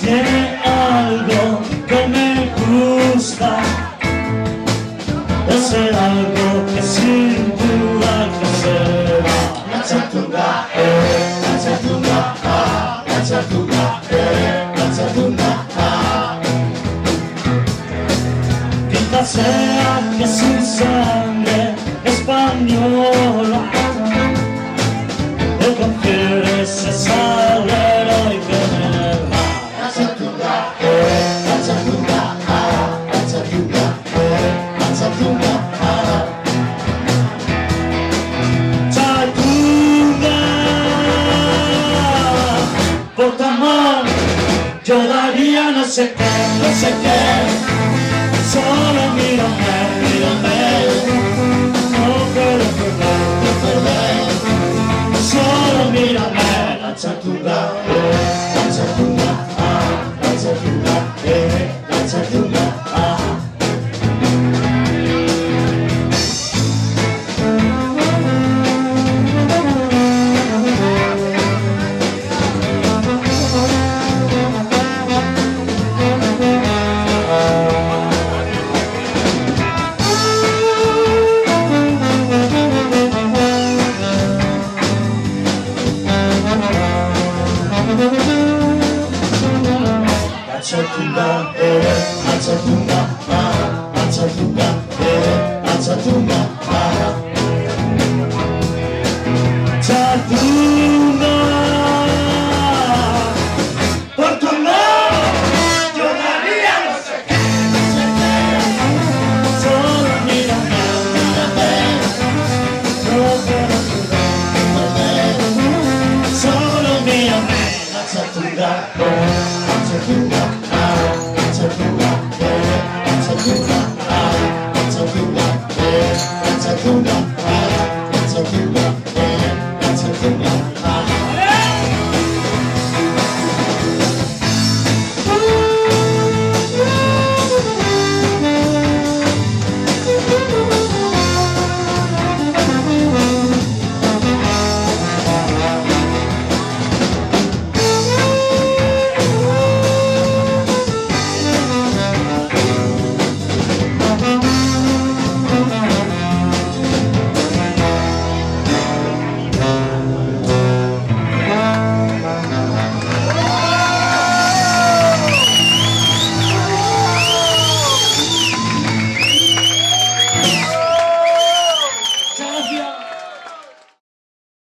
tiene algo que me gusta. Ese algo que sin duda que será. La chatunga, eh, la chatunga, ah, la chatunga, eh, la chatunga, ah. Quizás sea que su sangre española. Confiere ese salero yo daría no sé qué, no sé qué Solo mírame, mírame No puedo perder, no perder Solo mírame La chatunga, eh, la chatunga, ah, La chatunga, eh, la chatunga, ah, la chatunga, eh, la chatunga, ah. Chatunga Por tu amor yo daría no sé qué, no sé qué Solo mírame, mírame No puedo perder Solo mírame La chatunga, eh, la chatunga,